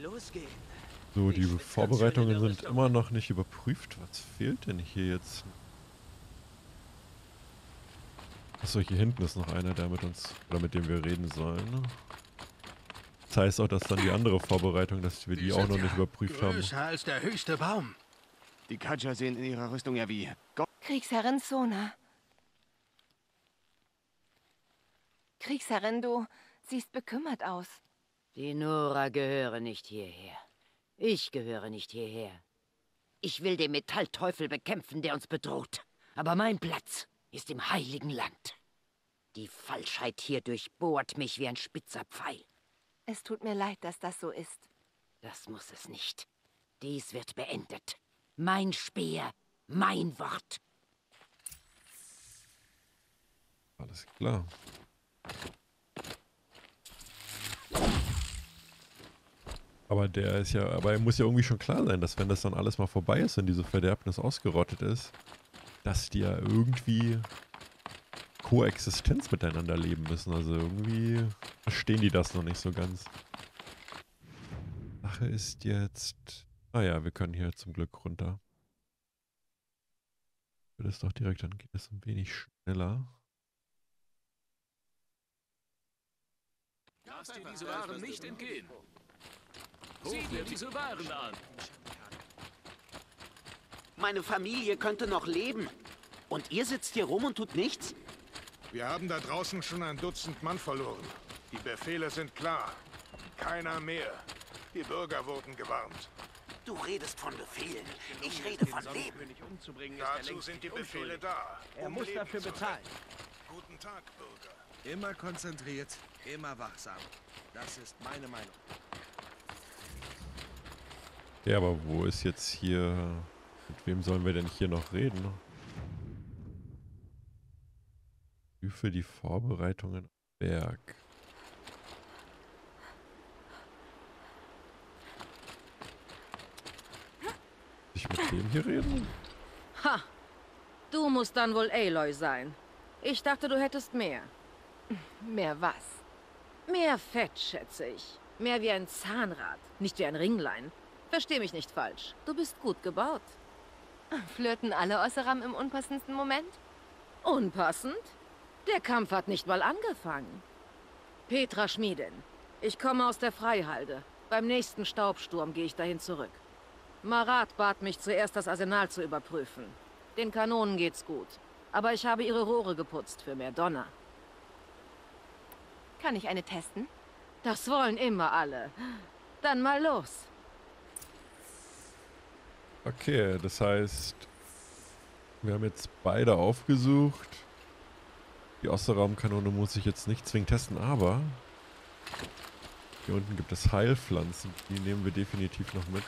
losgehen. So, die Vorbereitungen sind immer noch nicht überprüft. Was fehlt denn hier jetzt? Achso, hier hinten ist noch einer, der mit uns, oder mit dem wir reden sollen. Das heißt auch, dass dann die andere Vorbereitung, dass wir die, die auch noch nicht überprüft haben. Größer als der höchste Baum. Die Kaja sehen in ihrer Rüstung ja wie Gott. Kriegsherrin Sona. Kriegsherrin, du siehst bekümmert aus. Die Nora gehören nicht hierher. Ich gehöre nicht hierher. Ich will den Metallteufel bekämpfen, der uns bedroht. Aber mein Platz ist im heiligen Land. Die Falschheit hier durchbohrt mich wie ein spitzer Pfeil. Es tut mir leid, dass das so ist. Das muss es nicht. Dies wird beendet. Mein Speer, mein Wort. Alles klar. Aber der ist ja, aber er muss ja irgendwie schon klar sein, dass wenn das dann alles mal vorbei ist und diese Verderbnis ausgerottet ist, dass die ja irgendwie Koexistenz miteinander leben müssen. Also irgendwie verstehen die das noch nicht so ganz. Sache ist jetzt... Ah ja, wir können hier zum Glück runter. Wird es doch direkt, dann geht es ein wenig schneller. Lass dir diese Waren nicht entgehen. Sieh dir diese Waren an. Meine Familie könnte noch leben. Und ihr sitzt hier rum und tut nichts? Wir haben da draußen schon ein Dutzend Mann verloren. Die Befehle sind klar. Keiner mehr. Die Bürger wurden gewarnt. Du redest von Befehlen. Ich rede von Leben. Dazu sind die Befehle da. Er muss dafür bezahlen. Guten Tag, Bürger. Immer konzentriert, immer wachsam. Das ist meine Meinung. Ja, aber wo ist jetzt hier... Mit wem sollen wir denn hier noch reden? Prüfe die Vorbereitungen Berg. Ich mit dem hier reden? Ha! Du musst dann wohl Aloy sein. Ich dachte, du hättest mehr. Mehr was? Mehr Fett, schätze ich. Mehr wie ein Zahnrad, nicht wie ein Ringlein. Versteh mich nicht falsch. Du bist gut gebaut. Flirten alle Osseram im unpassendsten Moment? Unpassend? Der Kampf hat nicht mal angefangen. Petra Schmiedin. Ich komme aus der Freihalde. Beim nächsten Staubsturm gehe ich dahin zurück. Marat bat mich zuerst, das Arsenal zu überprüfen. Den Kanonen geht's gut. Aber ich habe ihre Rohre geputzt für mehr Donner. Kann ich eine testen? Das wollen immer alle. Dann mal los. Okay, das heißt, wir haben jetzt beide aufgesucht. Die Osterraumkanone muss ich jetzt nicht zwingend testen, aber hier unten gibt es Heilpflanzen. Die nehmen wir definitiv noch mit.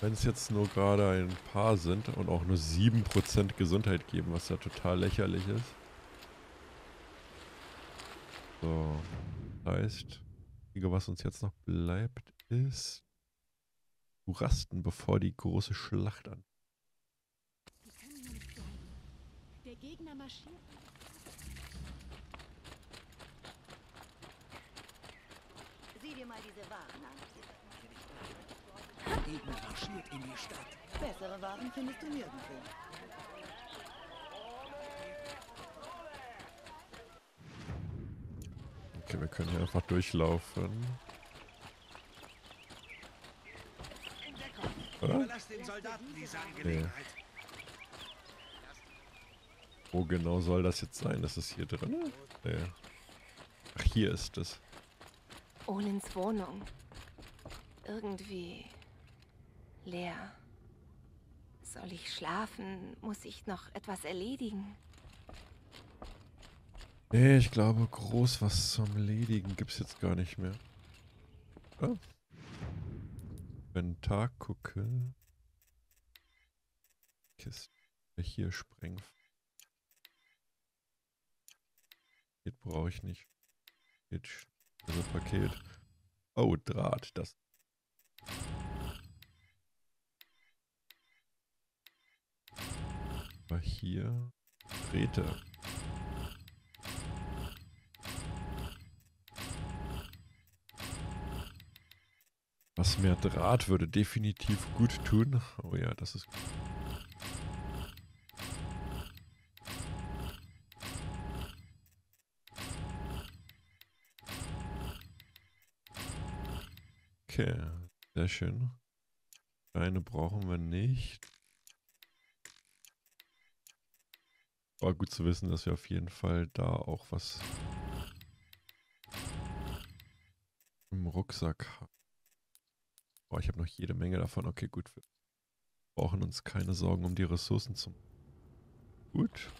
Wenn es jetzt nur gerade ein paar sind und auch nur 7% Gesundheit geben, was ja total lächerlich ist. So, heißt, was uns jetzt noch bleibt, ist zu rasten, bevor die große Schlacht an. Der Gegner marschiert. Sieh dir mal diese Waren an. Der Gegner marschiert in die Stadt. Bessere Waren findest du nirgendwo. Okay, wir können hier einfach durchlaufen. Oder? Nee. Wo genau soll das jetzt sein? Ist es hier drin? Nee. Ach, hier ist es. Olins Wohnung. Irgendwie leer. Soll ich schlafen? Muss ich noch etwas erledigen? Nee, ich glaube, groß was zum Erledigen gibt es jetzt gar nicht mehr. Oh. Tag gucke. Kiste. Hier sprengen. Paket brauche ich nicht. Paket. Also Paket. Oh, Draht. Das. War hier. Drähte. Was mehr Draht würde definitiv gut tun. Oh ja, das ist gut. Okay, sehr schön. Steine brauchen wir nicht. War gut zu wissen, dass wir auf jeden Fall da auch was im Rucksack haben. Boah, ich habe noch jede Menge davon. Okay, gut. Wir brauchen uns keine Sorgen um die Ressourcen zu Gut.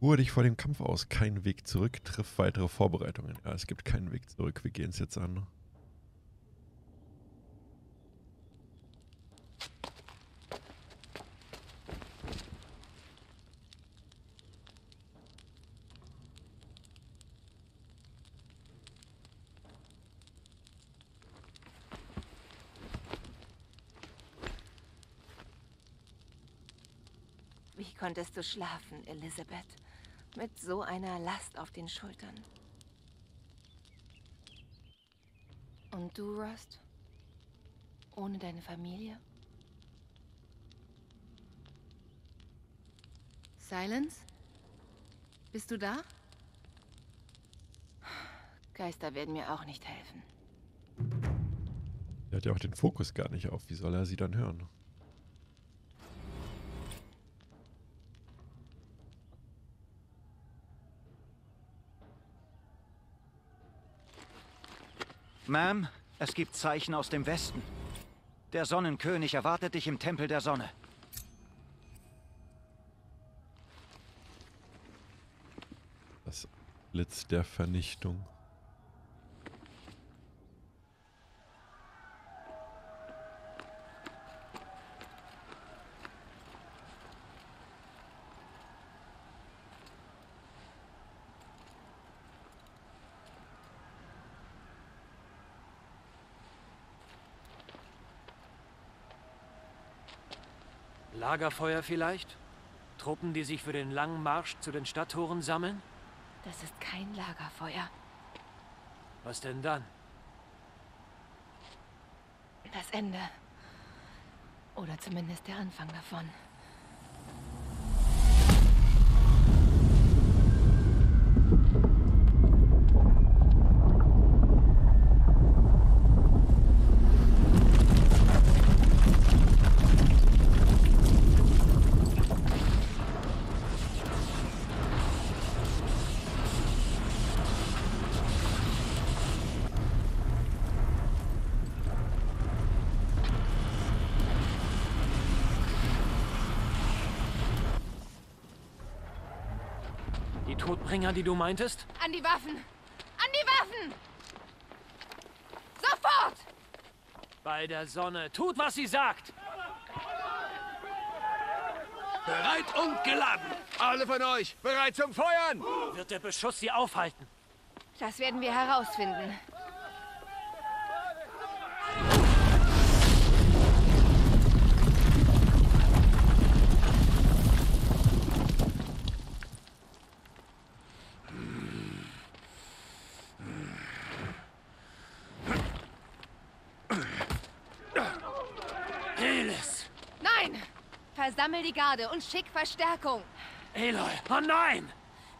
Ruhe dich vor dem Kampf aus. Kein Weg zurück. Triff weitere Vorbereitungen. Ja, es gibt keinen Weg zurück. Wir gehen es jetzt an. Konntest du schlafen, Elisabeth? Mit so einer Last auf den Schultern. Und du, Rust? Ohne deine Familie? Silence? Bist du da? Geister werden mir auch nicht helfen. Er hat ja auch den Fokus gar nicht auf. Wie soll er sie dann hören? Ma'am, es gibt Zeichen aus dem Westen. Der Sonnenkönig erwartet dich im Tempel der Sonne. Das Blitz der Vernichtung. Lagerfeuer vielleicht? Truppen, die sich für den langen Marsch zu den Stadttoren sammeln? Das ist kein Lagerfeuer. Was denn dann? Das Ende. Oder zumindest der Anfang davon. Die Todbringer, die du meintest? An die Waffen! An die Waffen! Sofort! Bei der Sonne. Tut, was sie sagt! Bereit und geladen. Alle von euch bereit zum Feuern. Wird der Beschuss sie aufhalten? Das werden wir herausfinden. Elis! Nein! Versammel die Garde und schick Verstärkung. Aloy! Oh nein!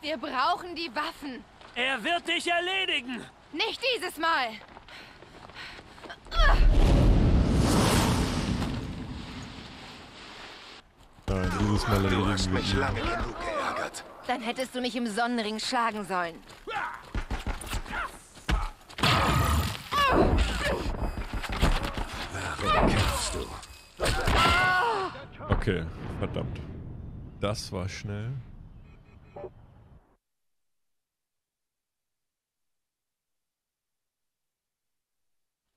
Wir brauchen die Waffen. Er wird dich erledigen! Nicht dieses Mal! Nein, dieses Mal Du hast mich lange genug geärgert. Dann hättest du mich im Sonnenring schlagen sollen. Warum kämpfst du? Okay, verdammt. Das war schnell.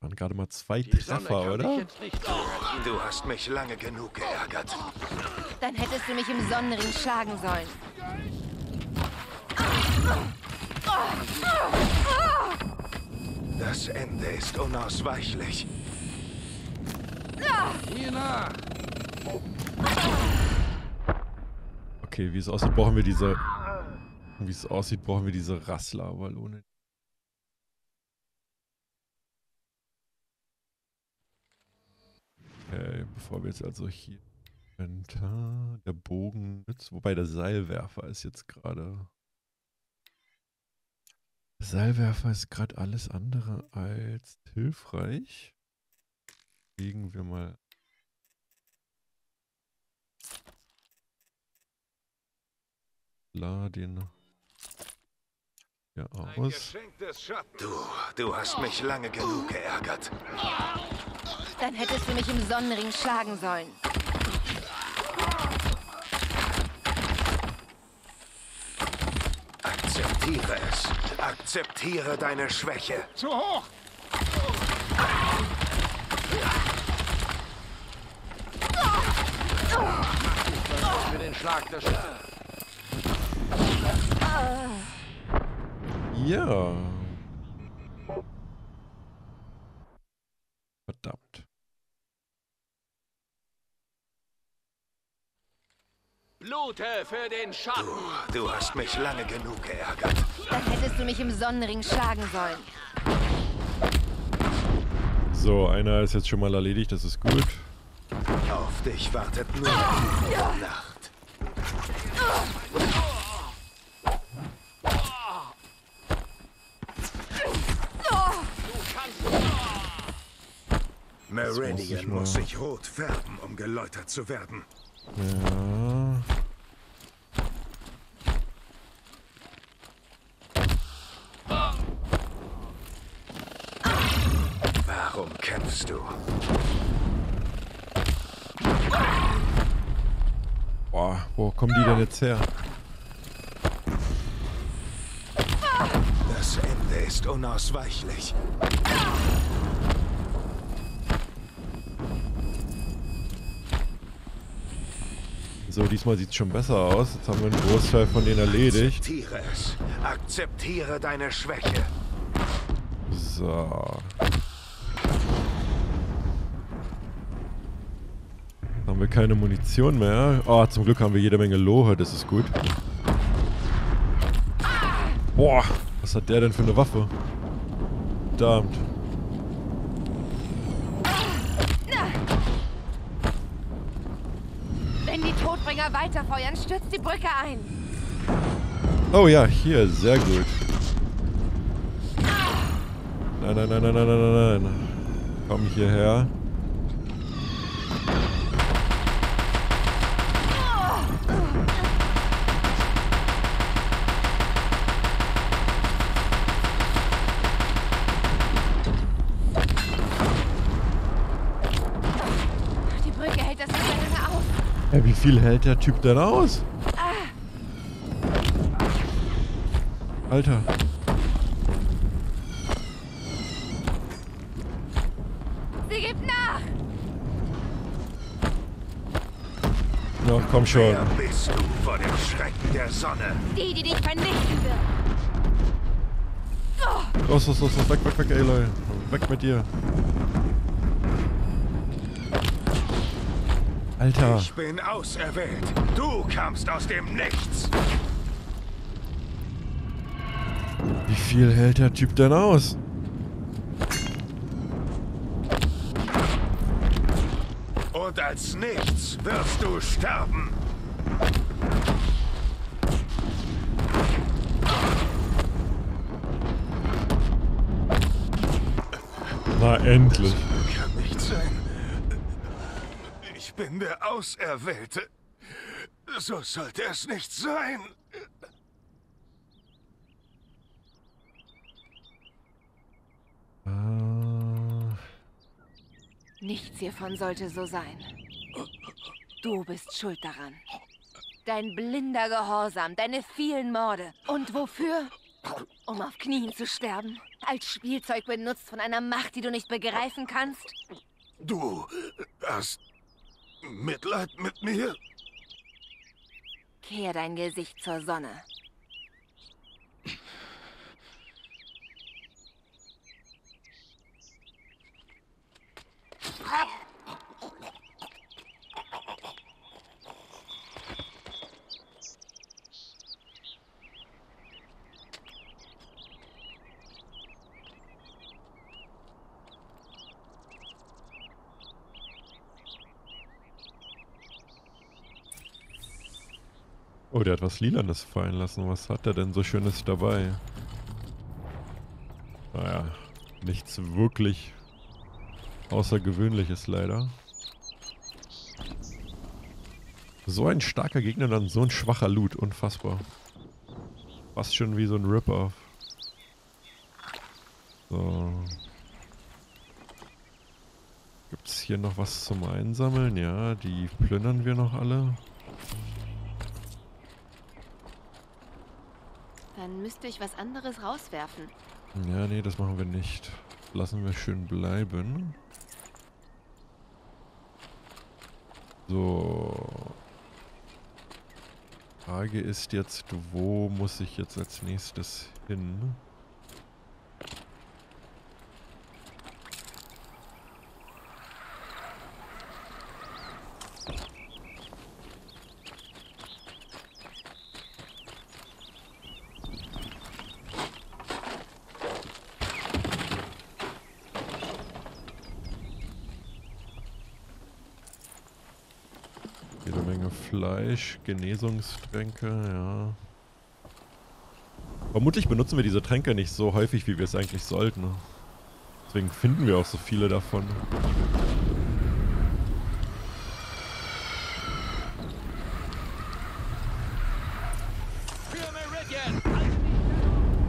Waren gerade mal zwei Treffer, oder? Du hast mich lange genug geärgert. Dann hättest du mich im Sonnenring schlagen sollen. Das Ende ist unausweichlich. Okay, wie es aussieht, brauchen wir diese. Wie es aussieht, brauchen wir diese Rassler-Wallone. Okay, bevor wir jetzt also hier. Inventar, der Bogen, nützt. wobei der Seilwerfer ist jetzt gerade. Seilwerfer ist gerade alles andere als hilfreich. Legen wir mal klar den ja aus. Du, du hast mich lange genug geärgert. Dann hättest du mich im Sonnenring schlagen sollen. Akzeptiere es. Akzeptiere deine Schwäche. Zu hoch! Für den Schlag der Schüsse. Ja. Verdammt. Blute für den Schatten! Du hast mich lange genug geärgert. Dann hättest du mich im Sonnenring schlagen sollen. So, einer ist jetzt schon mal erledigt, das ist gut. Auf dich wartet nur die Nacht. Meridian mal- muss sich rot färben, um geläutert zu werden. Ja. Warum kämpfst du? Boah, wo kommen die denn jetzt her? Das Ende ist unausweichlich. So, diesmal sieht es schon besser aus. Jetzt haben wir einen Großteil von denen erledigt. Akzeptiere es. Akzeptiere deine Schwäche. So. Haben wir keine Munition mehr. Oh, zum Glück haben wir jede Menge Lohe, das ist gut. Boah, was hat der denn für eine Waffe? Verdammt. Wenn die Todbringer weiterfeuern, stürzt die Brücke ein. Oh ja, hier, sehr gut. Nein, nein, nein, nein, nein, nein, nein, nein. Komm hierher. Die Brücke hält das nicht mehr lange aus. Ja, wie viel hält der Typ denn aus? Alter. Sie gibt nach. Ja, komm schon. Wer bist du vor dem Schrecken der Sonne? Die, die dich vernichten wird. Los, los, los, los, weg, weg, weg, Aloy. Weg mit dir. Alter. Ich bin auserwählt. Du kamst aus dem Nichts. Wie viel hält der Typ denn aus? Und als nichts wirst du sterben. Na, endlich. Kann nicht sein. Ich bin der Auserwählte. So sollte es nicht sein. Ah, Nichts hiervon sollte so sein. Du bist schuld daran. Dein blinder Gehorsam, deine vielen Morde. Und wofür? Um auf Knien zu sterben. Als Spielzeug benutzt von einer Macht, die du nicht begreifen kannst. Du hast Mitleid mit mir? Kehr dein Gesicht zur Sonne. Äh. Oh, der hat was Lilanes fallen lassen. Was hat er denn so Schönes dabei? Naja, nichts wirklich Außergewöhnliches leider. So ein starker Gegner, dann so ein schwacher Loot. Unfassbar. Fast schon wie so ein Rip-Off. So. Gibt es hier noch was zum Einsammeln? Ja, die plündern wir noch alle. Müsste ich was anderes rauswerfen. Ja, nee, das machen wir nicht. Lassen wir schön bleiben. So. Frage ist jetzt, wo muss ich jetzt als nächstes hin? Jede Menge Genesungstränke, ja. Vermutlich benutzen wir diese Tränke nicht so häufig, wie wir es eigentlich sollten. Deswegen finden wir auch so viele davon.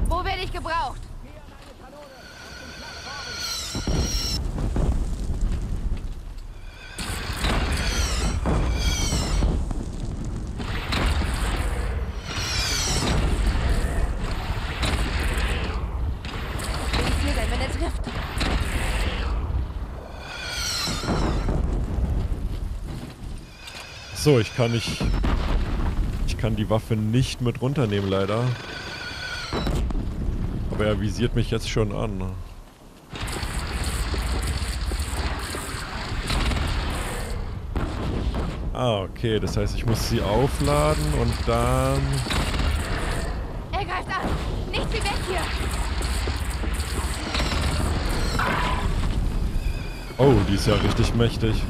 Wo werde ich gebraucht? Will ich hier sein, wenn er trifft? So, ich kann nicht... Ich kann die Waffe nicht mit runternehmen, leider. Aber er visiert mich jetzt schon an. Ah, okay. Das heißt, ich muss sie aufladen und dann... Er greift an! Nicht wie weg hier! Oh, die ist ja richtig mächtig.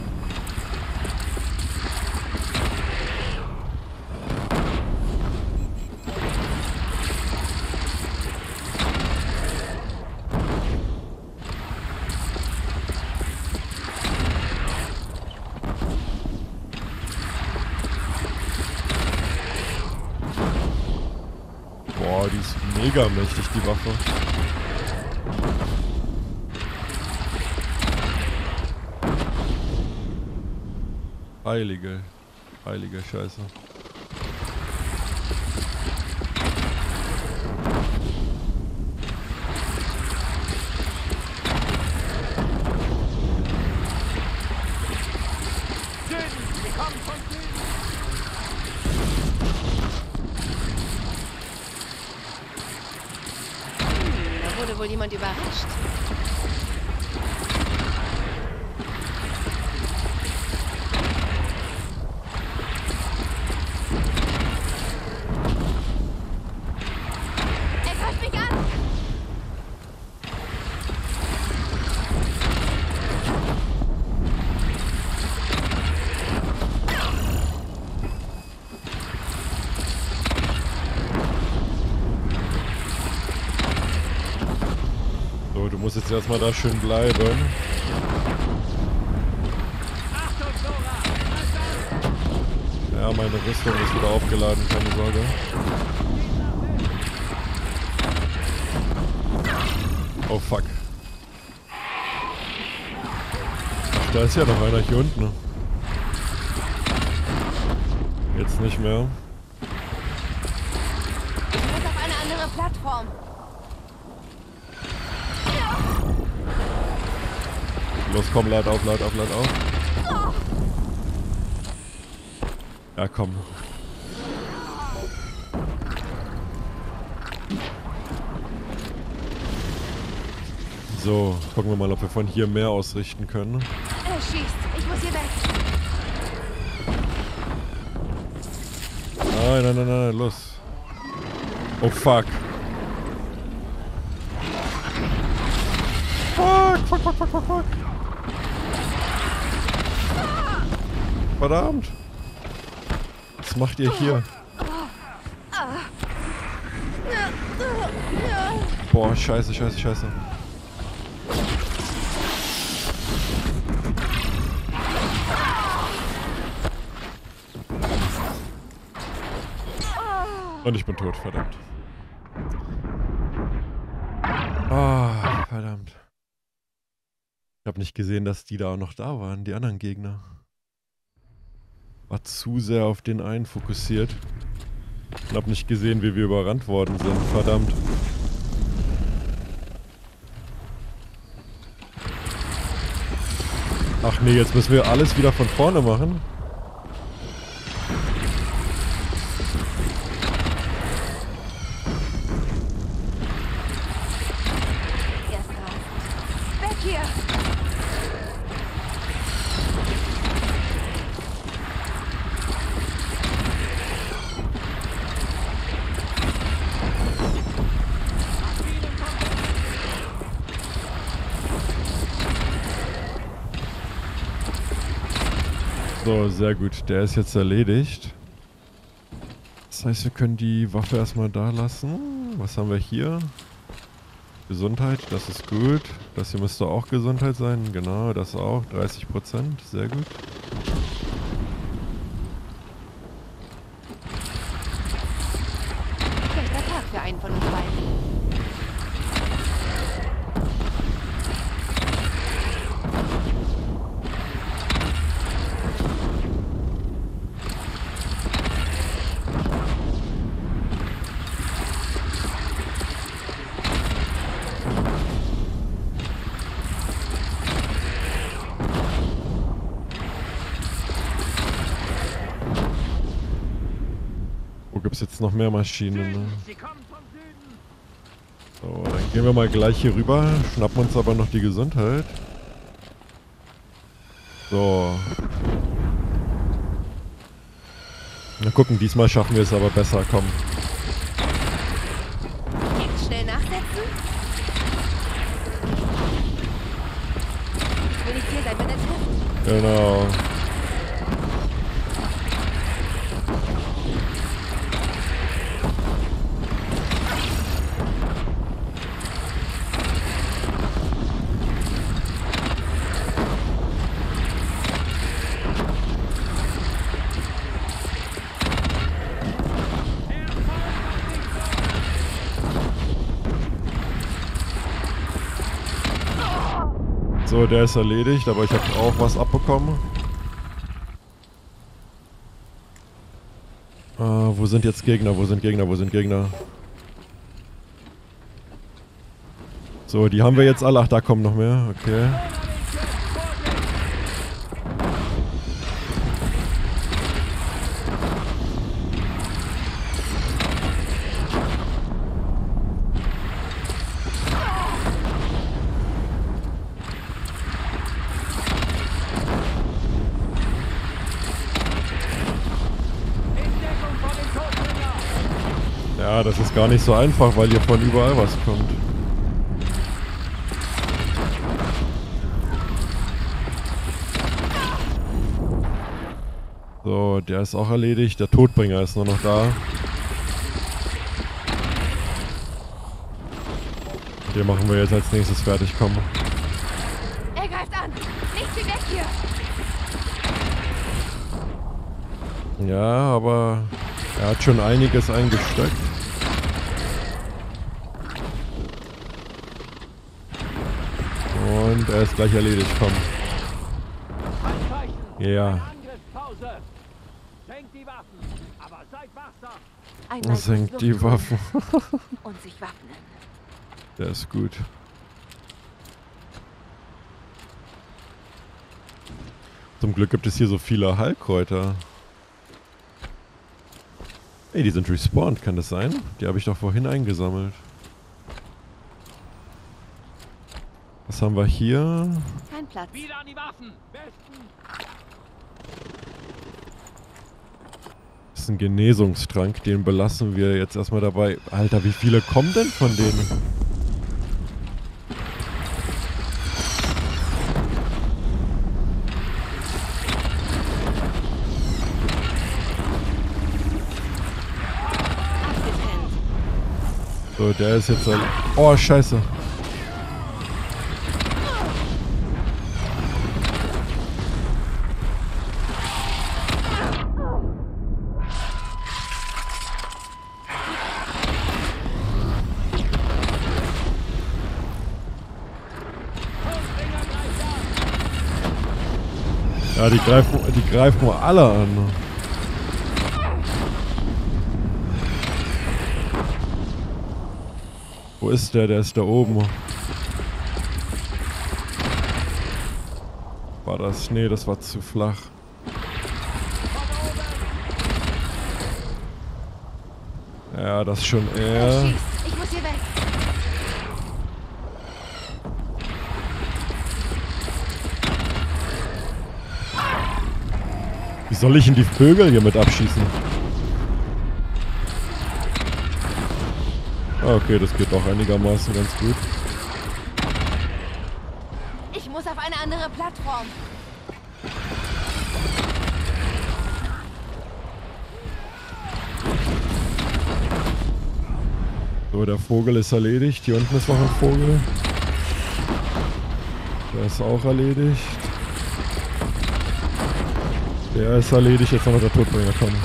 Boah, die ist mega mächtig, die Waffe. Heilige, heilige Scheiße. Wir kommen von Süden! Da wurde wohl jemand überrascht. Er greift mich an! Erstmal da schön bleiben. Ja, meine Rüstung ist wieder aufgeladen, keine Sorge. Oh fuck. Da ist ja noch einer hier unten. Jetzt nicht mehr. Ich muss auf eine andere Plattform. Los, komm, lad auf, lad auf, lad auf. Ja, komm. So, gucken wir mal, ob wir von hier mehr ausrichten können. Er schießt. Ich muss hier weg. Nein, nein, nein, nein, los. Oh fuck. Fuck, Verdammt! Was macht ihr hier? Boah, scheiße, scheiße, scheiße. Und ich bin tot, verdammt. Ah, oh, verdammt. Ich habe nicht gesehen, dass die da noch da waren, die anderen Gegner. War zu sehr auf den einen fokussiert. Und hab nicht gesehen, wie wir überrannt worden sind, verdammt. Ach nee, jetzt müssen wir alles wieder von vorne machen. Sehr gut. Der ist jetzt erledigt. Das heißt, wir können die Waffe erstmal da lassen. Was haben wir hier? Gesundheit, das ist gut. Das hier müsste auch Gesundheit sein. Genau, das auch. 30%, sehr gut. Schlechter Tag für einen von uns beiden. Wo gibt es jetzt noch mehr Maschinen? Ne? So, dann gehen wir mal gleich hier rüber, schnappen uns aber noch die Gesundheit. So. Na gucken, diesmal schaffen wir es aber besser, komm. Jetzt schnell nachsetzen. Ich will nicht hier sein, wenn trifft. Genau. So, der ist erledigt, aber ich habe auch was abbekommen. Ah, wo sind jetzt Gegner? Wo sind Gegner? Wo sind Gegner? So, die haben wir jetzt alle. Ach, da kommen noch mehr. Okay. Das ist gar nicht so einfach, weil hier von überall was kommt. So, der ist auch erledigt. Der Todbringer ist nur noch da. Den machen wir jetzt als nächstes fertig, komm. Er greift an. Nicht wie weg hier. Ja, aber er hat schon einiges eingesteckt. Und er ist gleich erledigt, komm. Ja. Senkt die Waffen. und sich wappnen. Der ist gut. Zum Glück gibt es hier so viele Heilkräuter. Ey, die sind respawned, kann das sein? Die habe ich doch vorhin eingesammelt. Was haben wir hier? Kein Platz. Wieder an die Waffen! Westen! Das ist ein Genesungstrank, den belassen wir jetzt erstmal dabei. Alter, wie viele kommen denn von denen? So, der ist jetzt... Oh, scheiße. Ja, die greifen, die greifen alle an. Wo ist der? Der ist da oben. War das? Nee, das war zu flach. Ja, das ist schon er. Schieß. Ich muss hier weg. Wie soll ich denn die Vögel hier mit abschießen? Ah, Okay, das geht doch einigermaßen ganz gut. Ich muss auf eine andere Plattform. So, der Vogel ist erledigt. Hier unten ist noch ein Vogel. Der ist auch erledigt. Der ist erledigt. Jetzt noch der Todbringer kommen.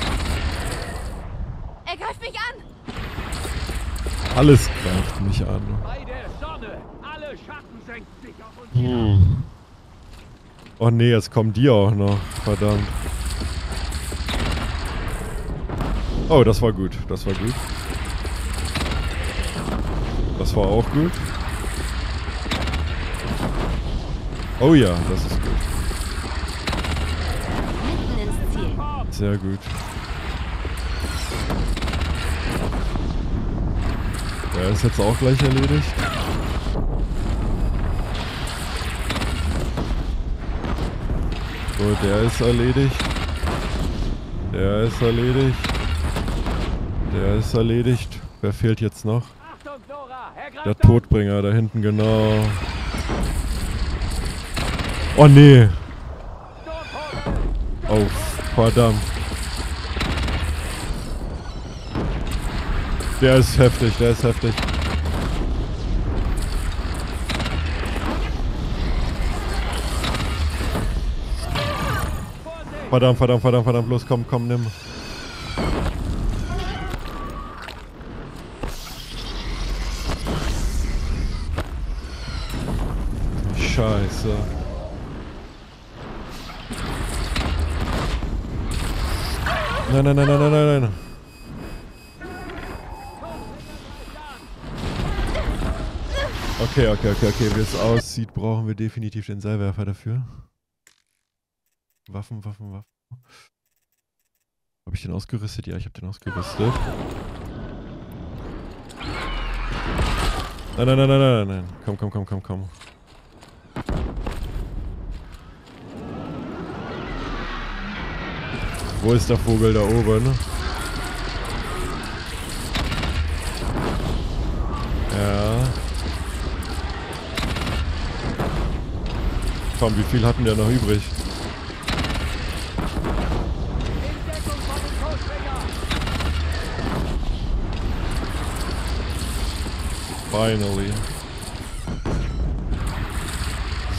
Er greift mich an. Alles greift mich an. Bei der Sonne. Alle Schatten senken sich auf uns. Hm. Oh nee, jetzt kommen die auch noch. Verdammt. Oh, das war gut. Das war gut. Das war auch gut. Oh ja, das ist gut. Sehr gut. Der ist jetzt auch gleich erledigt. So, der ist erledigt. Der ist erledigt. Der ist erledigt. Wer fehlt jetzt noch? Er Der Todbringer, da hinten genau. Oh nee. Oh, verdammt. Der ist heftig, der ist heftig. Verdammt, verdammt, verdammt, verdammt, los, komm, komm, nimm. Scheiße. Nein, nein, nein, nein, nein, nein, nein. Okay, okay, okay, okay. Wie es aussieht, brauchen wir definitiv den Seilwerfer dafür. Waffen, Waffen, Waffen. Habe ich den ausgerüstet? Ja, ich habe den ausgerüstet. Nein, nein, nein, nein, nein, nein. Komm, komm, komm, komm, komm. Wo ist der Vogel da oben? Ja. Komm, wie viel hatten der noch übrig? Finally.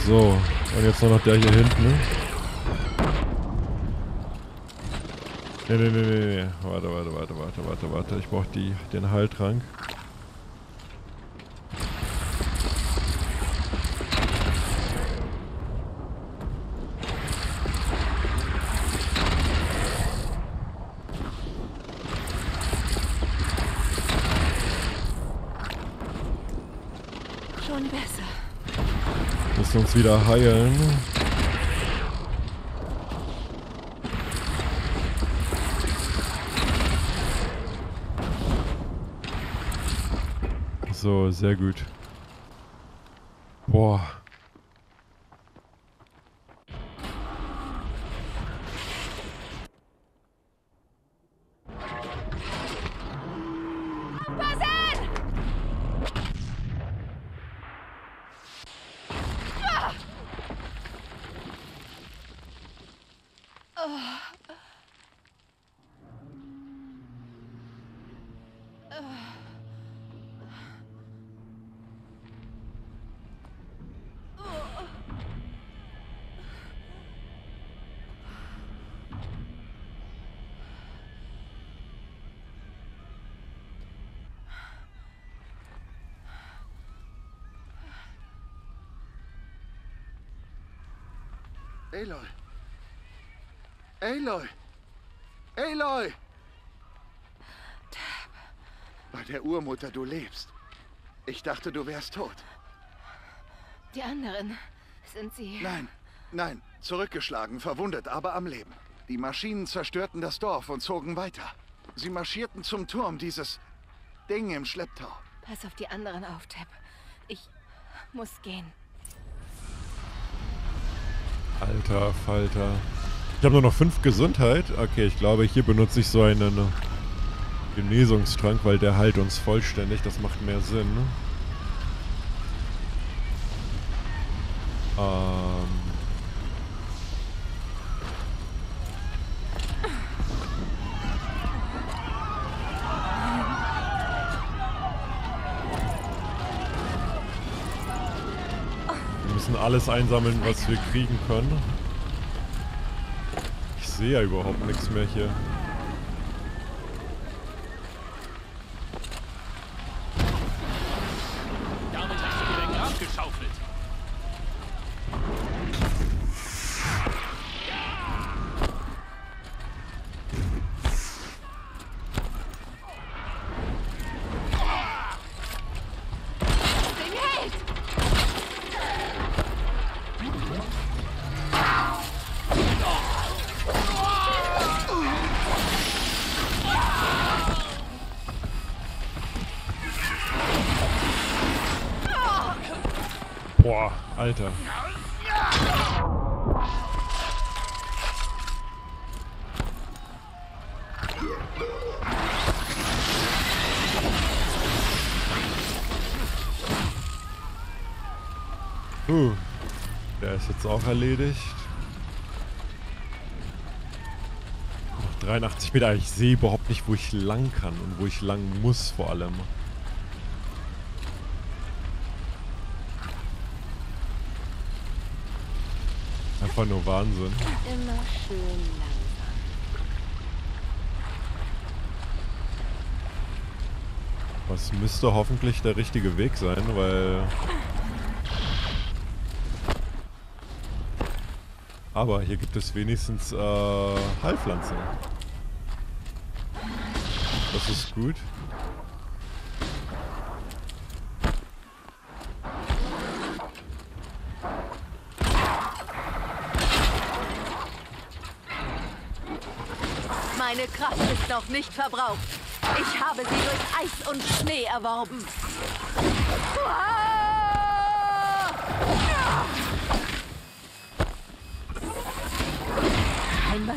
So, und jetzt nur noch der hier hinten, Nee, nee, nee, nee, nee. Warte, warte, warte, warte, warte, warte. Ich brauch die, den Heiltrank. Schon besser. Müssen uns wieder heilen. So, sehr gut. Boah. Aloy. Aloy. Aloy. Bei der Urmutter, du lebst. Ich dachte, du wärst tot. Die anderen, sind sie... Nein, nein, zurückgeschlagen, verwundet, aber am Leben. Die Maschinen zerstörten das Dorf und zogen weiter. Sie marschierten zum Turm, dieses Ding im Schlepptau. Pass auf die anderen auf, Tab. Ich muss gehen. Alter Falter. Ich habe nur noch 5 Gesundheit. Okay, ich glaube, hier benutze ich so einen Genesungstrank, weil der heilt uns vollständig. Das macht mehr Sinn. Ähm... Wir müssen alles einsammeln, was wir kriegen können. Ich sehe ja überhaupt nichts mehr hier. Auch erledigt. Noch 83 Meter. Ich sehe überhaupt nicht, wo ich lang kann und wo ich lang muss vor allem. Einfach nur Wahnsinn. Immer schön. Was müsste hoffentlich der richtige Weg sein, weil... Aber hier gibt es wenigstens äh, Heilpflanzen. Das ist gut. Meine Kraft ist noch nicht verbraucht. Ich habe sie durch Eis und Schnee erworben. Ein Mann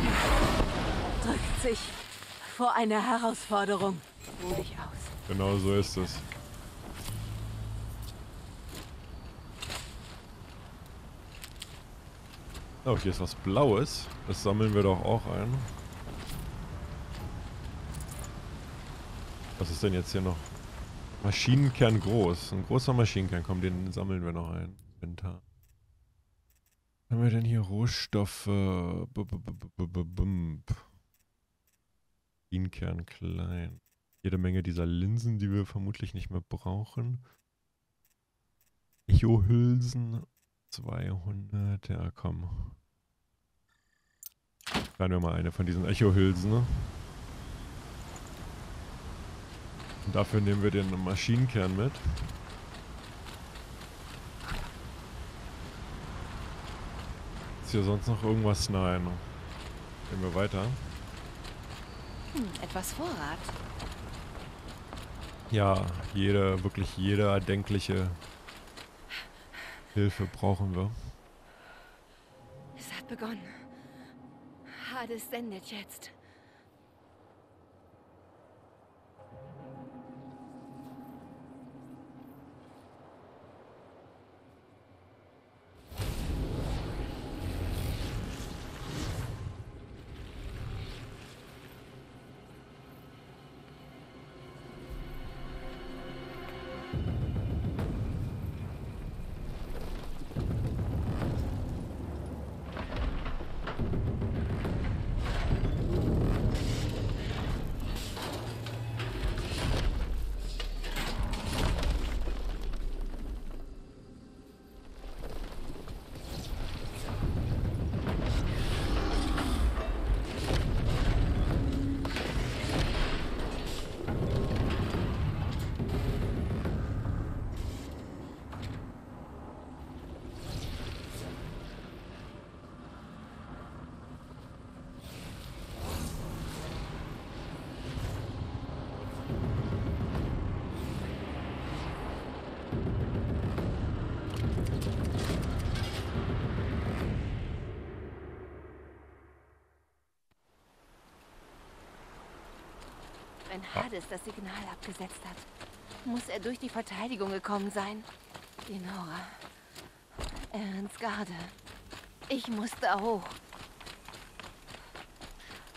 sich vor einer Herausforderung. Ruh aus. Genau so ist es. Oh, hier ist was Blaues. Das sammeln wir doch auch ein. Was ist denn jetzt hier noch? Maschinenkern groß. Ein großer Maschinenkern. Komm, den sammeln wir noch ein. Was haben wir denn hier? Rohstoffe. B -b -b -b -b -bump. Maschinenkern klein. Jede Menge dieser Linsen, die wir vermutlich nicht mehr brauchen. Echo-Hülsen. 200. Ja, komm. Schreiben wir mal eine von diesen Echo-Hülsen. Ne? Und dafür nehmen wir den Maschinenkern mit. Ist hier sonst noch irgendwas? Nein. Gehen wir weiter. Hm, etwas Vorrat. Ja, jede, wirklich jede erdenkliche Hilfe brauchen wir. Es hat begonnen. Hades sendet jetzt. Hades das Signal abgesetzt hat, muss er durch die Verteidigung gekommen sein. Die Nora. Ernst Garde. Ich muss da hoch.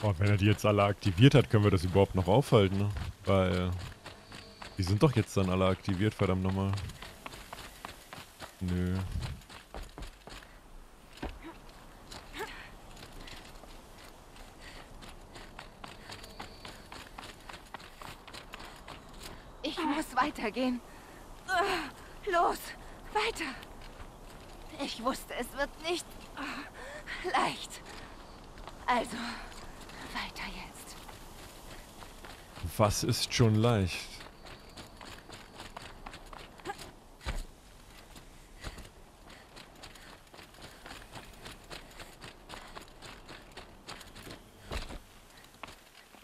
Oh, wenn er die jetzt alle aktiviert hat, können wir das überhaupt noch aufhalten, ne? Weil... Die sind doch jetzt dann alle aktiviert, verdammt nochmal. Nö. Ich muss weitergehen. Ah, Los, weiter. Ich wusste, es wird nicht leicht. Also, weiter jetzt. Was ist schon leicht?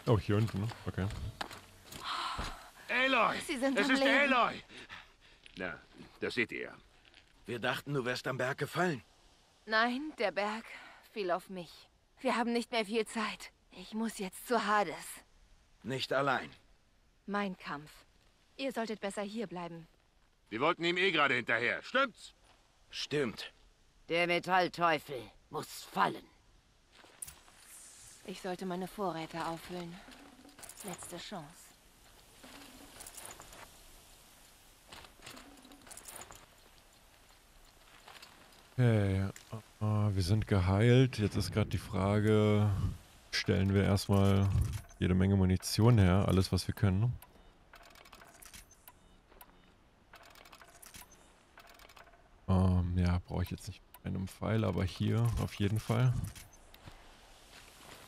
Oh, hier unten? Okay. Aloy! Sie sind es am ist Leben. Aloy! Na, das seht ihr. Wir dachten, du wärst am Berg gefallen. Nein, der Berg fiel auf mich. Wir haben nicht mehr viel Zeit. Ich muss jetzt zu Hades. Nicht allein. Mein Kampf. Ihr solltet besser hier bleiben. Wir wollten ihm eh gerade hinterher. Stimmt's? Stimmt. Der Metallteufel muss fallen. Ich sollte meine Vorräte auffüllen. Letzte Chance. Okay, äh, wir sind geheilt. Jetzt ist gerade die Frage, stellen wir erstmal jede Menge Munition her, alles was wir können. Ähm, ja, brauche ich jetzt nicht einem Pfeil, aber hier auf jeden Fall.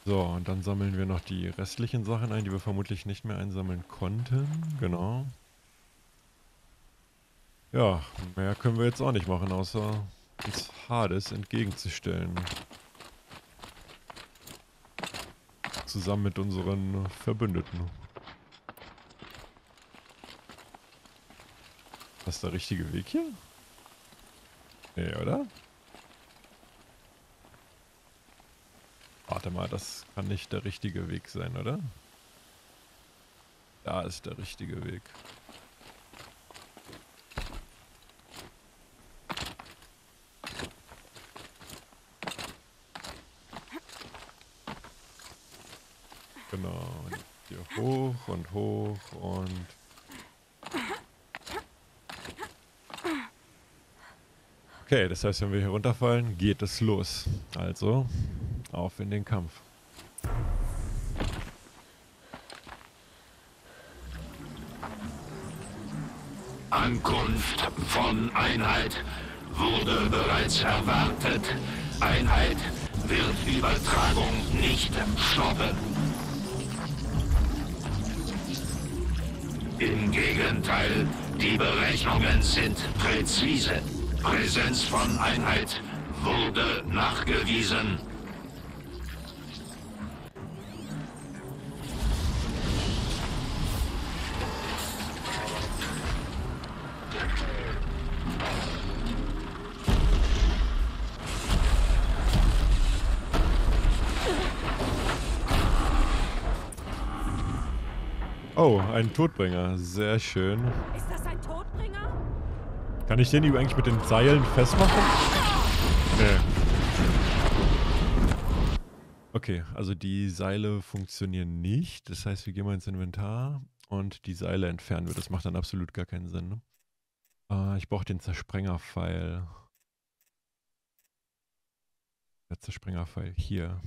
So, und dann sammeln wir noch die restlichen Sachen ein, die wir vermutlich nicht mehr einsammeln konnten. Genau. Ja, mehr können wir jetzt auch nicht machen, außer uns Hades entgegenzustellen. Zusammen mit unseren Verbündeten. Das ist der richtige Weg hier? Nee, oder? Warte mal, das kann nicht der richtige Weg sein, oder? Da ist der richtige Weg. Genau. Und hier hoch und hoch und... Okay, das heißt, wenn wir hier runterfallen, geht es los. Also, auf in den Kampf. Ankunft von Einheit wurde bereits erwartet. Einheit wird Übertragung nicht stoppen. Im Gegenteil, die Berechnungen sind präzise. Präsenz von Einheit wurde nachgewiesen. Ein Todbringer. Sehr schön. Ist das ein Todbringer? Kann ich den eigentlich mit den Seilen festmachen? Nee. Okay, also die Seile funktionieren nicht. Das heißt, wir gehen mal ins Inventar und die Seile entfernen wir. Das macht dann absolut gar keinen Sinn. Ne? Äh, ich brauche den Zersprengerpfeil. Der Zersprengerpfeil hier.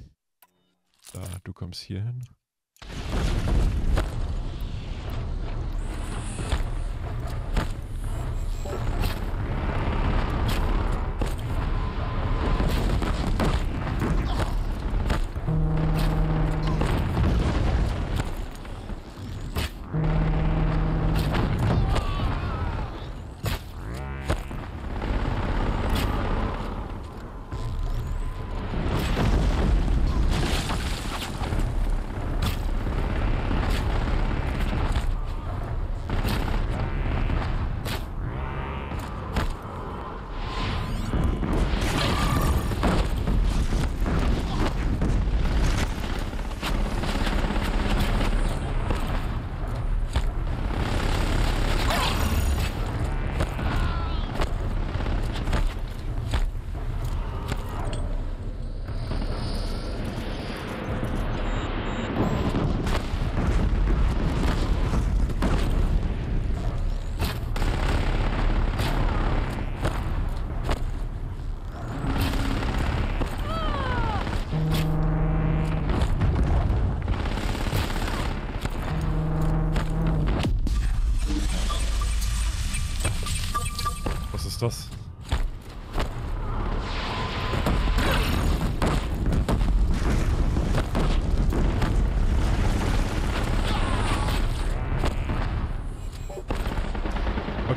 Da, du kommst hier hin.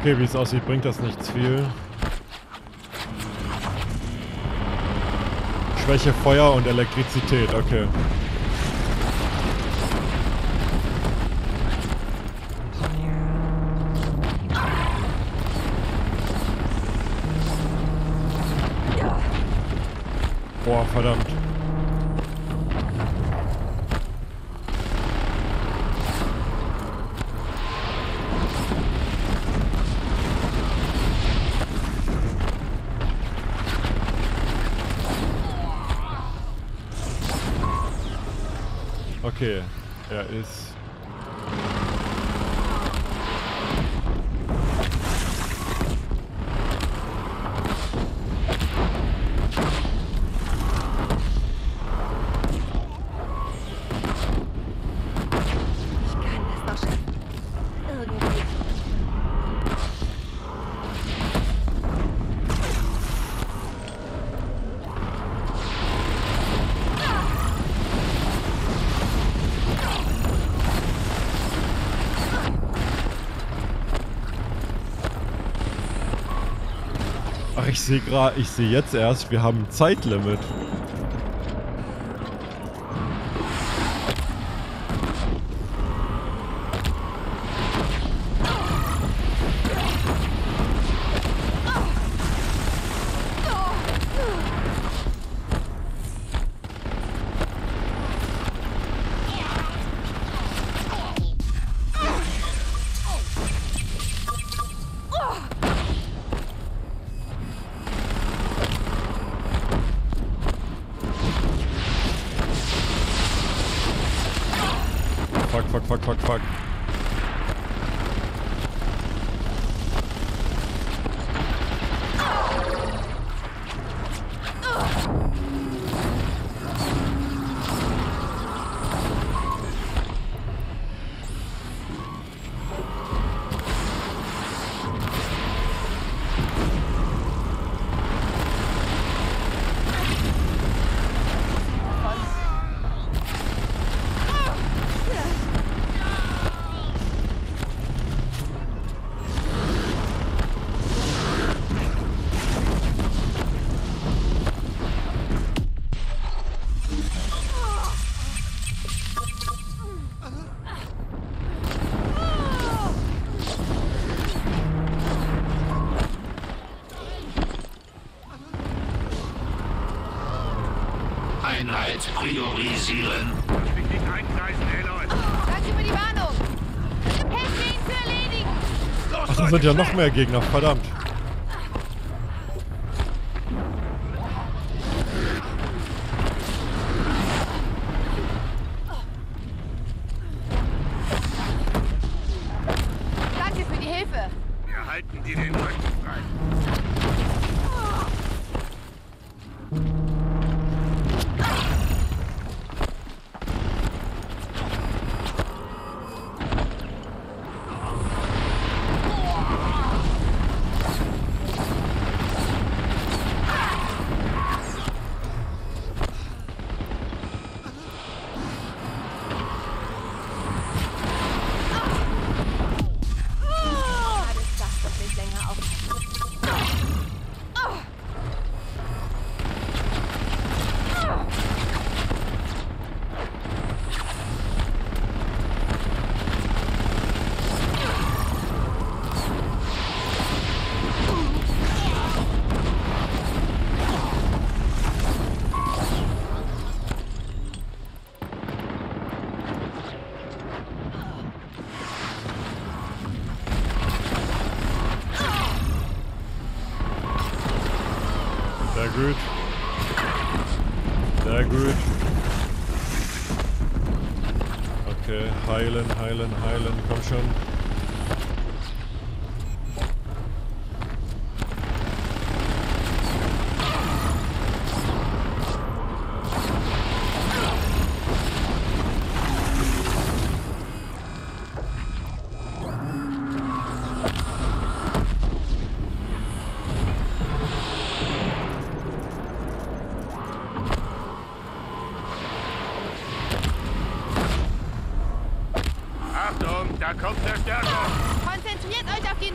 Okay, wie es aussieht, bringt das nichts viel. Schwäche Feuer und Elektrizität, okay. Boah, verdammt. Okay, er ist... Ich kann das noch schaffen. Irgendwie. Ach, ich sehe gerade, ich sehe jetzt erst, wir haben ein Zeitlimit. Ja noch mehr Gegner, verdammt. Heilen, heilen, komm schon.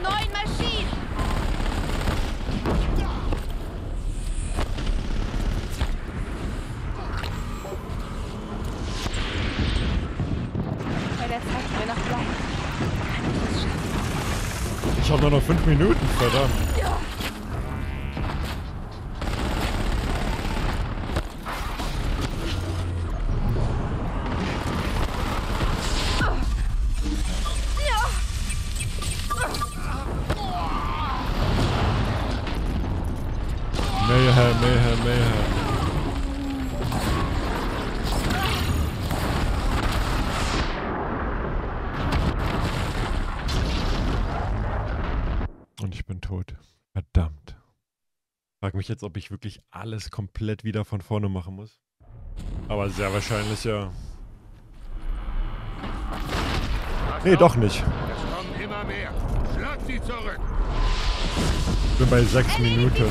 neuen Maschinen! Bei der Zeit, die mir noch bleibt, kann ich es schaffen. Ich habe nur noch fünf Minuten, verdammt. Mich jetzt, ob ich wirklich alles komplett wieder von vorne machen muss. Aber sehr wahrscheinlich ja. Nee, doch nicht. Es kommen immer mehr. Schlag sie zurück. Ich bin bei sechs Minuten.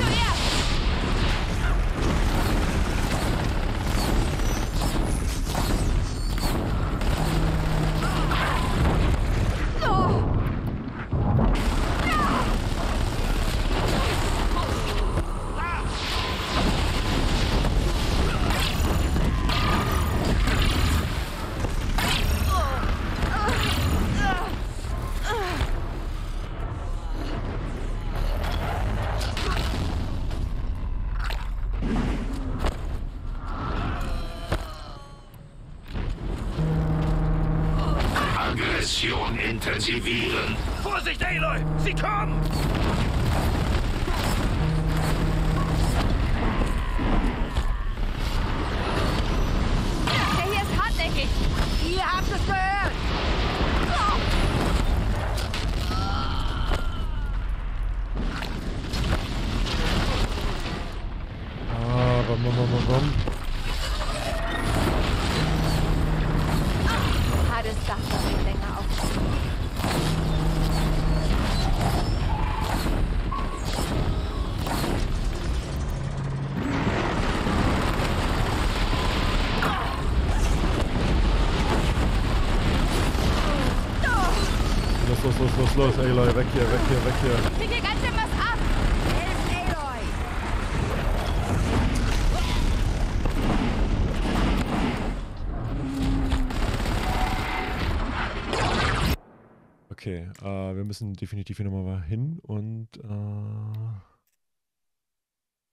Müssen definitiv hier nochmal hin und äh,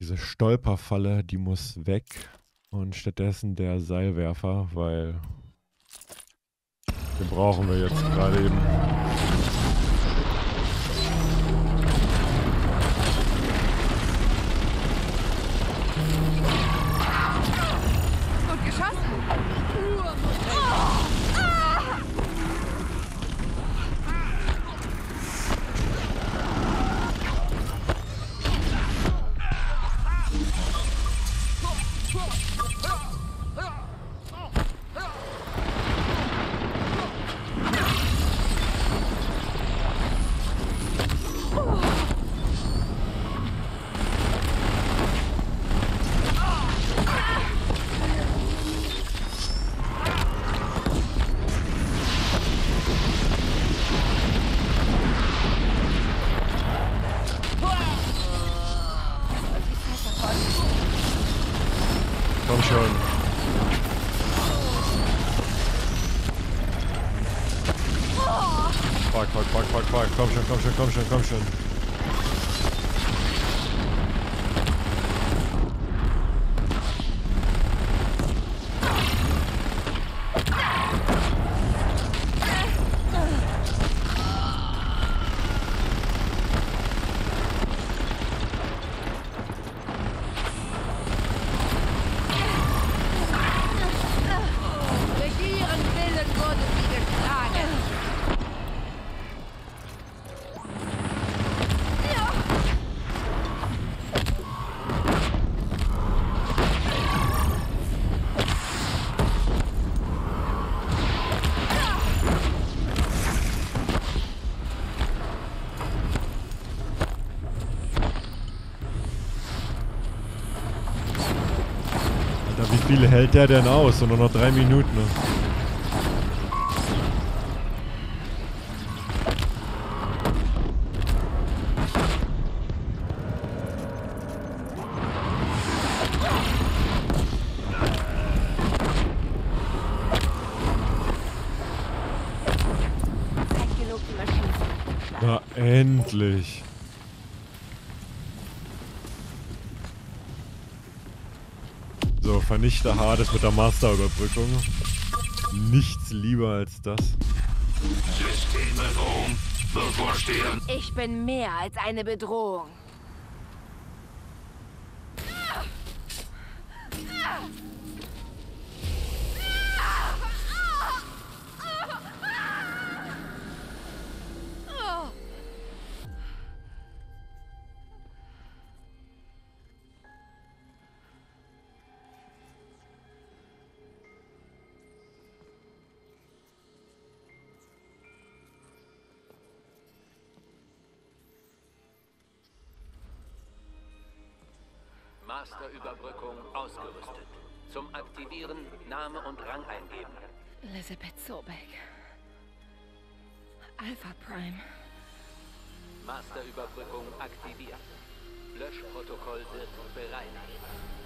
diese Stolperfalle, die muss weg und stattdessen der Seilwerfer, weil den brauchen wir jetzt gerade eben. Viele hält der denn aus? Nur noch drei Minuten. ne? Endlich. So, vernichte Hades mit der Masterüberbrückung. Nichts lieber als das. Systembedrohung bevorstehen. Ich bin mehr als eine Bedrohung. Masterüberbrückung ausgerüstet. Zum Aktivieren Name und Rang eingeben. Elizabeth Sobeck. Alpha Prime. Masterüberbrückung aktiviert. Löschprotokoll wird bereinigt.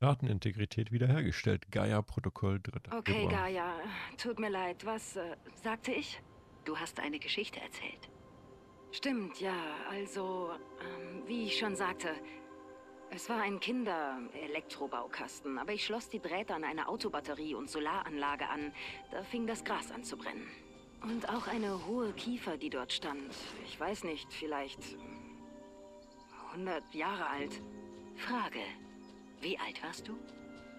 Datenintegrität wiederhergestellt. Gaia-Protokoll, dritter Okay, Februar. Gaia, tut mir leid. Was äh, sagte ich? Du hast eine Geschichte erzählt. Stimmt, ja. Also, ähm, wie ich schon sagte, es war ein Kinder-Elektrobaukasten, aber ich schloss die Drähte an eine Autobatterie und Solaranlage an. Da fing das Gras an zu brennen. Und auch eine hohe Kiefer, die dort stand. Ich weiß nicht, vielleicht 100 Jahre alt. Frage. Wie alt warst du?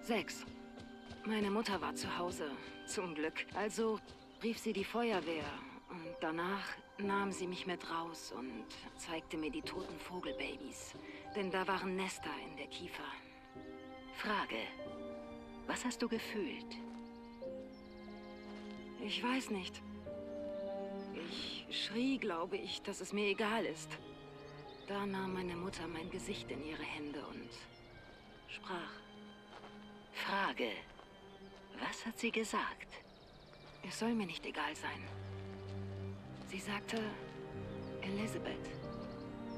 Sechs. Meine Mutter war zu Hause, zum Glück. Also rief sie die Feuerwehr. Und danach nahm sie mich mit raus und zeigte mir die toten Vogelbabys. Denn da waren Nester in der Kiefer. Frage. Was hast du gefühlt? Ich weiß nicht. Ich schrie, glaube ich, dass es mir egal ist. Da nahm meine Mutter mein Gesicht in ihre Hände und sprach. Frage. Was hat sie gesagt? Es soll mir nicht egal sein. Sie sagte, Elizabeth,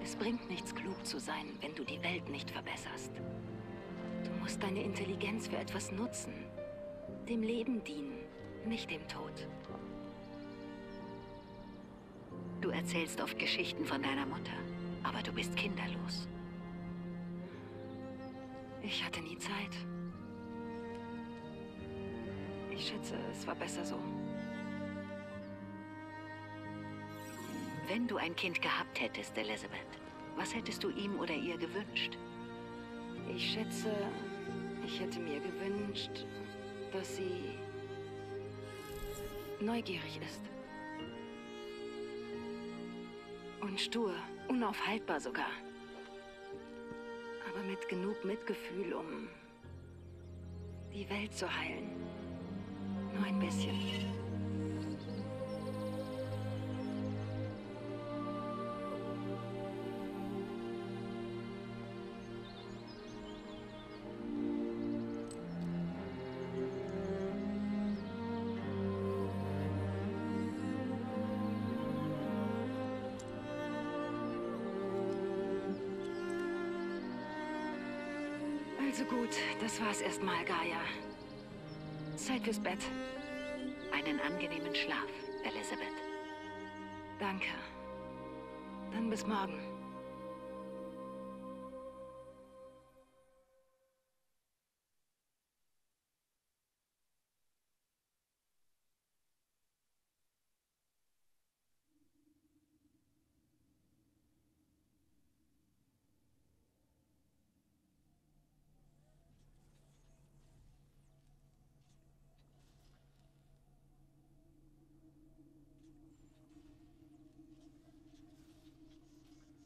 es bringt nichts klug zu sein, wenn du die Welt nicht verbesserst. Du musst deine Intelligenz für etwas nutzen. Dem Leben dienen, nicht dem Tod. Du erzählst oft Geschichten von deiner Mutter, aber du bist kinderlos. Ich hatte nie Zeit. Ich schätze, es war besser so. Wenn du ein Kind gehabt hättest, Elizabeth, was hättest du ihm oder ihr gewünscht? Ich schätze, ich Ich hätte mir gewünscht, dass sie neugierig ist. Und stur, unaufhaltbar sogar. Aber mit genug Mitgefühl, um die Welt zu heilen. Nur ein bisschen. Gut, das war's erstmal, Gaia. Zeit fürs Bett. Einen angenehmen Schlaf, Elisabeth. Danke. Dann bis morgen.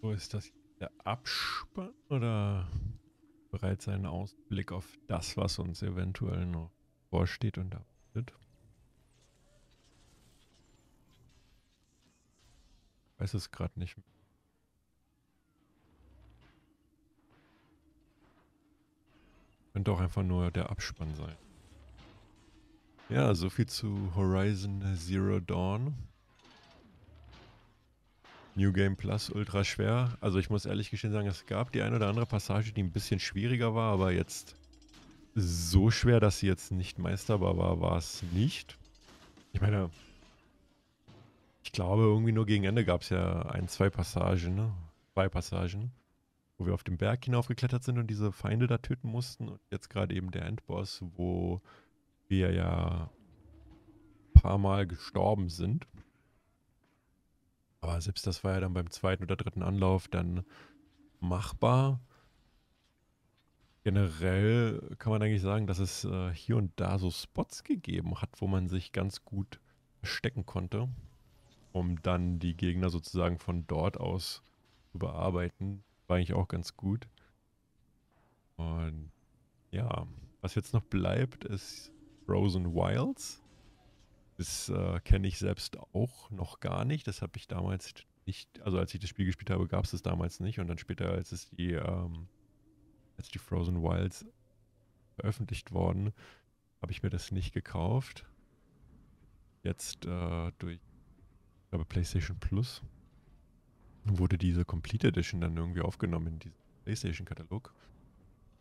Wo ist das? Der Abspann oder bereits ein Ausblick auf das, was uns eventuell noch vorsteht und erwartet? Weiß es gerade nicht. mehr. Könnte auch einfach nur der Abspann sein. Ja, so viel zu Horizon Zero Dawn. New Game Plus ultra schwer. Also ich muss ehrlich gestehen sagen, es gab die eine oder andere Passage, die ein bisschen schwieriger war, aber jetzt so schwer, dass sie jetzt nicht meisterbar war, war es nicht. Ich meine, ich glaube irgendwie nur gegen Ende gab es ja ein, zwei Passagen, ne? Zwei Passagen, wo wir auf den Berg hinaufgeklettert sind und diese Feinde da töten mussten. Und jetzt gerade eben der Endboss, wo wir ja ein paar Mal gestorben sind. Aber selbst das war ja dann beim zweiten oder dritten Anlauf dann machbar. Generell kann man eigentlich sagen, dass es äh, hier und da so Spots gegeben hat, wo man sich ganz gut verstecken konnte, um dann die Gegner sozusagen von dort aus zu bearbeiten. War eigentlich auch ganz gut. Und ja, was jetzt noch bleibt, ist Frozen Wilds. Das äh, kenne ich selbst auch noch gar nicht. Das habe ich damals nicht, also als ich das Spiel gespielt habe, gab es das damals nicht. Und dann später, als es die, ähm, als die Frozen Wilds veröffentlicht worden, habe ich mir das nicht gekauft. Jetzt äh, durch, ich glaube, PlayStation Plus wurde diese Complete Edition dann irgendwie aufgenommen in diesen PlayStation-Katalog.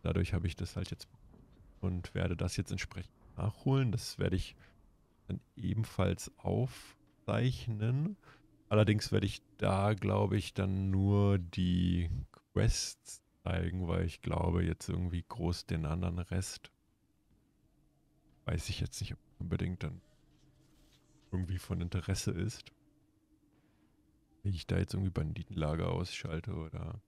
Dadurch habe ich das halt jetzt und werde das jetzt entsprechend nachholen. Das werde ich dann ebenfalls aufzeichnen. Allerdings werde ich da, glaube ich, dann nur die Quests zeigen, weil ich glaube, jetzt irgendwie groß den anderen Rest weiß ich jetzt nicht, unbedingt dann irgendwie von Interesse ist. Wenn ich da jetzt irgendwie Banditenlager ausschalte oder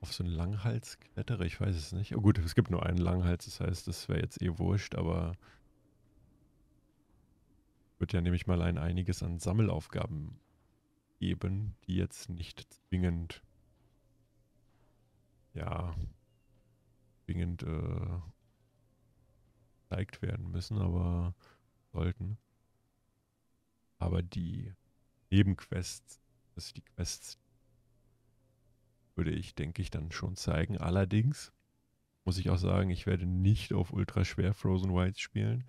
auf so einen Langhals klettere, ich weiß es nicht. Oh gut, es gibt nur einen Langhals, das heißt, das wäre jetzt eh wurscht, aber wird ja nämlich mal ein einiges an Sammelaufgaben geben, die jetzt nicht zwingend, ja, zwingend äh, werden müssen, aber sollten. Aber die Nebenquests, also die Quests, würde ich, denke ich, dann schon zeigen. Allerdings muss ich auch sagen, ich werde nicht auf ultra schwer Frozen Wilds spielen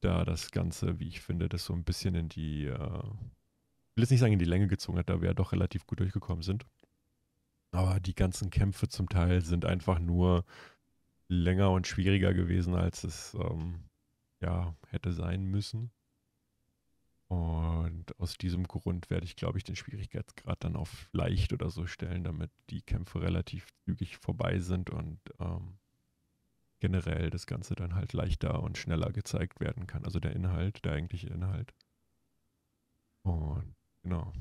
da das Ganze, wie ich finde, das so ein bisschen in die, äh, will jetzt nicht sagen in die Länge gezogen hat, da wir ja doch relativ gut durchgekommen sind. Aber die ganzen Kämpfe zum Teil sind einfach nur länger und schwieriger gewesen, als es ähm, ja hätte sein müssen. Und aus diesem Grund werde ich, glaube ich, den Schwierigkeitsgrad dann auf leicht oder so stellen, damit die Kämpfe relativ zügig vorbei sind und ähm, generell das Ganze dann halt leichter und schneller gezeigt werden kann. Also der Inhalt, der eigentliche Inhalt. Und genau.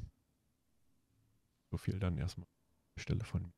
So viel dann erstmal Stelle von mir.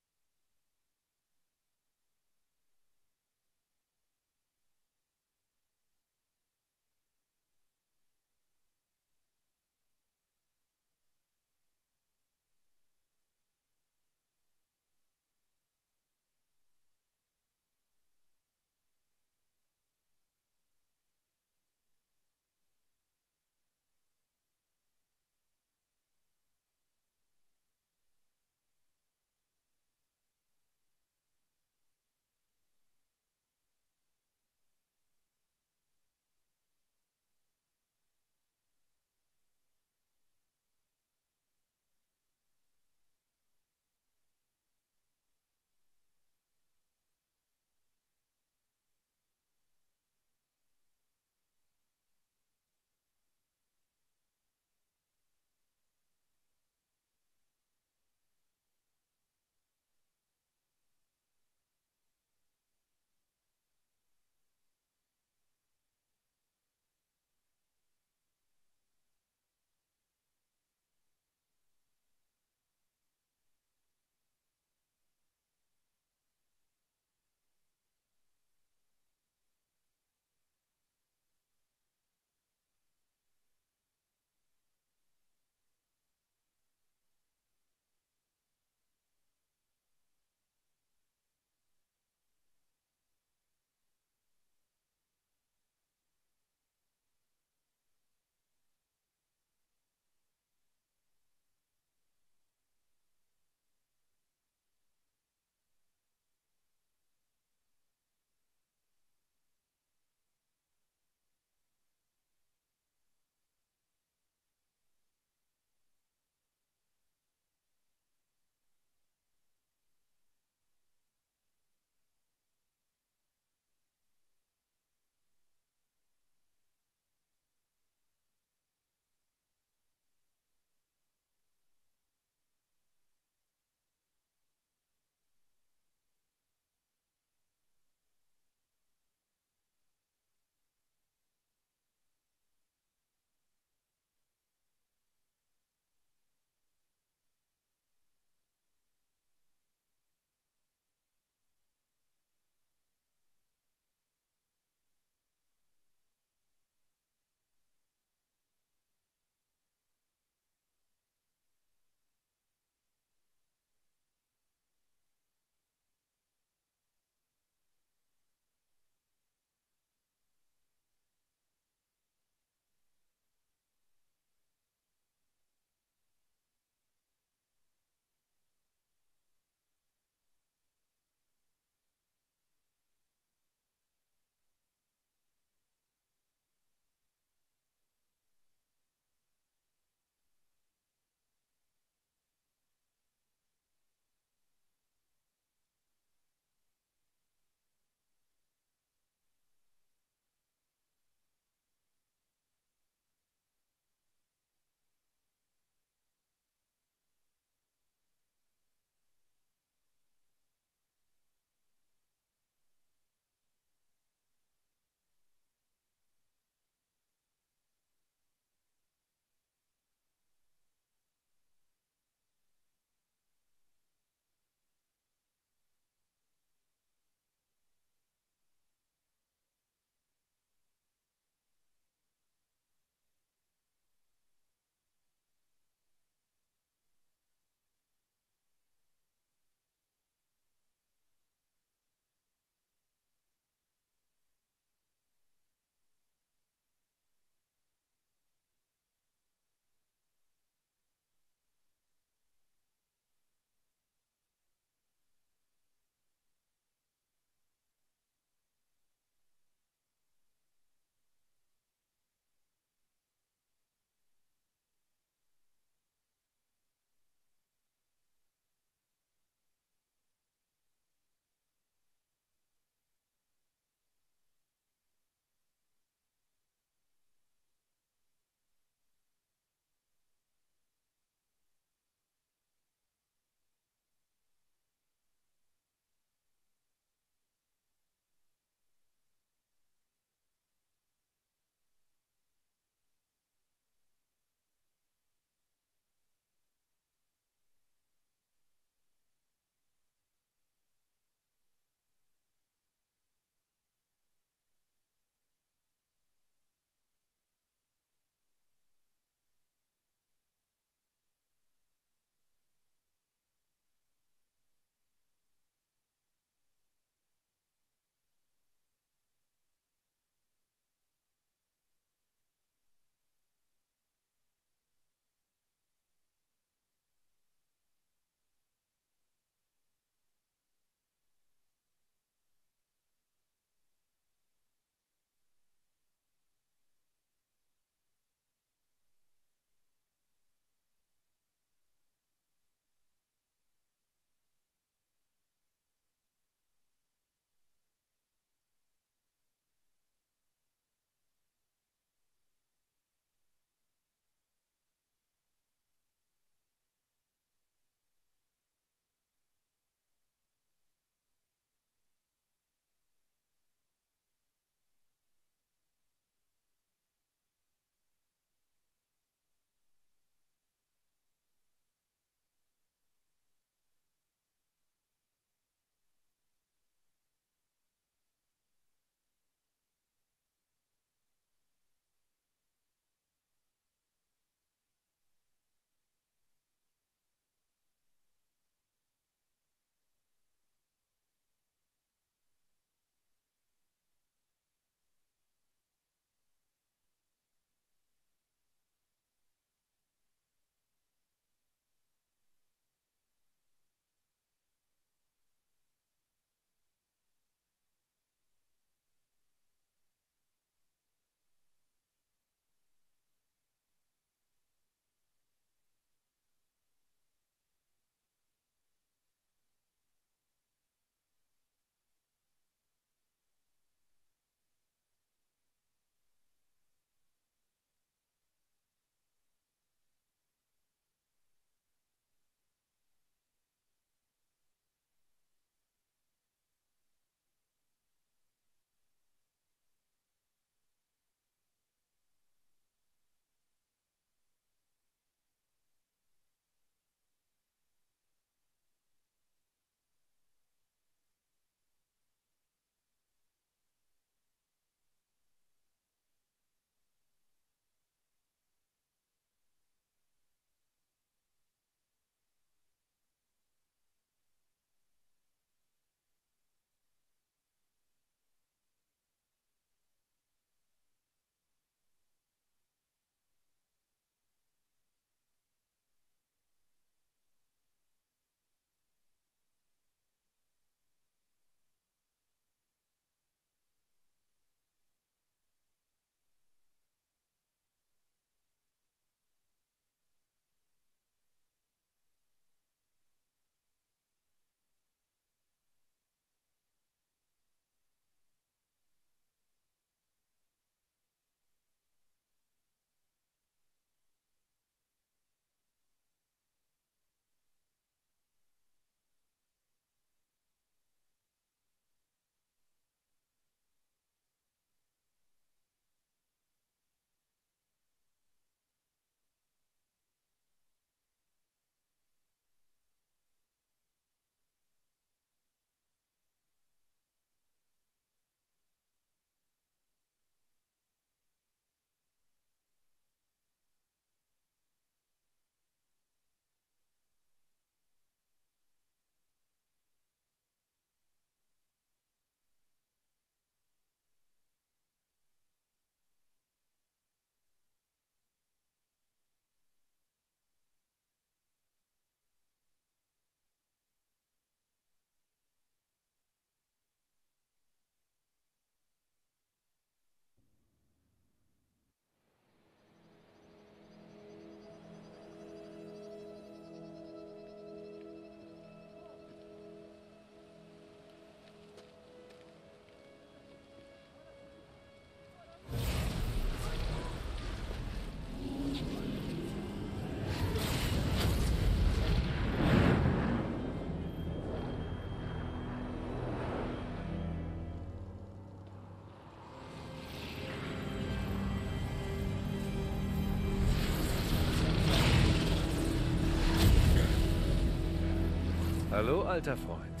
Hallo, alter Freund.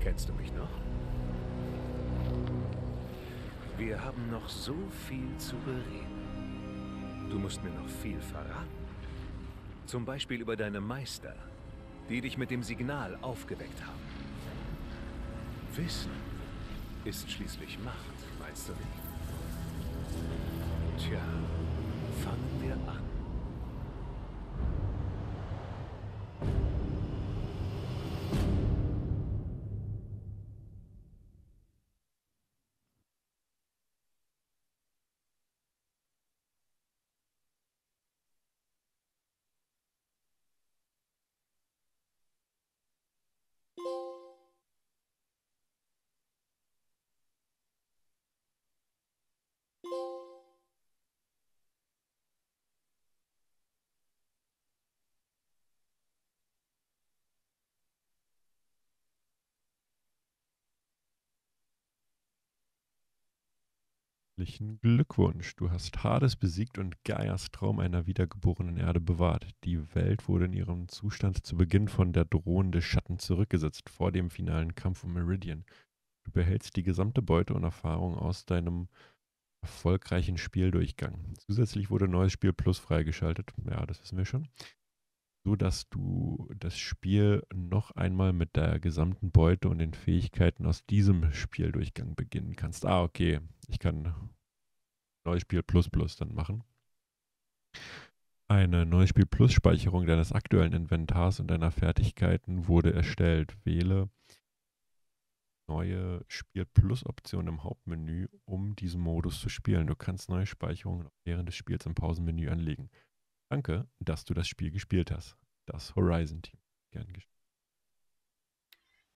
Kennst du mich noch? Wir haben noch so viel zu bereden. Du musst mir noch viel verraten. Zum Beispiel über deine Meister, die dich mit dem Signal aufgeweckt haben. Wissen ist schließlich Macht, meinst du nicht? Tja, fangen wir an. Herzlichen Glückwunsch. Du hast Hades besiegt und Gaias Traum einer wiedergeborenen Erde bewahrt. Die Welt wurde in ihrem Zustand zu Beginn von der drohende Schatten zurückgesetzt, vor dem finalen Kampf um Meridian. Du behältst die gesamte Beute und Erfahrung aus deinem erfolgreichen Spieldurchgang. Zusätzlich wurde neues Spiel Plus freigeschaltet. Ja, das wissen wir schon. So dass du das Spiel noch einmal mit der gesamten Beute und den Fähigkeiten aus diesem Spieldurchgang beginnen kannst. Ah, okay. Ich kann neues Spiel Plus Plus dann machen. Eine neues Spiel Plus Speicherung deines aktuellen Inventars und deiner Fertigkeiten wurde erstellt. Wähle neue Spiel Plus Option im Hauptmenü, um diesen Modus zu spielen. Du kannst neue Speicherungen während des Spiels im Pausenmenü anlegen. Danke, dass du das Spiel gespielt hast. Das Horizon Team. Gern geschehen.